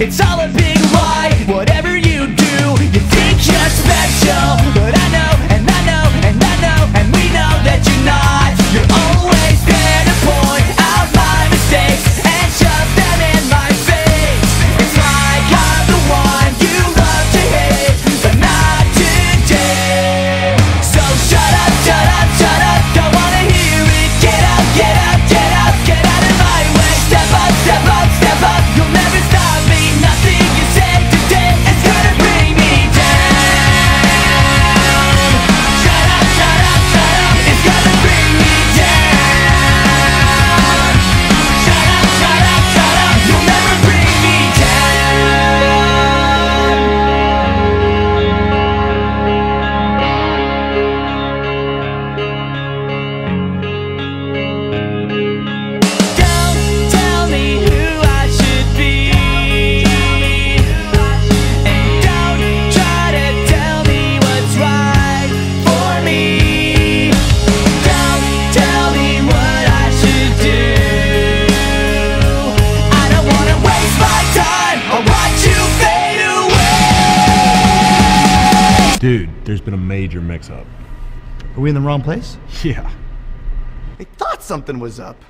It's all Dude, there's been a major mix-up. Are we in the wrong place? Yeah. I thought something was up.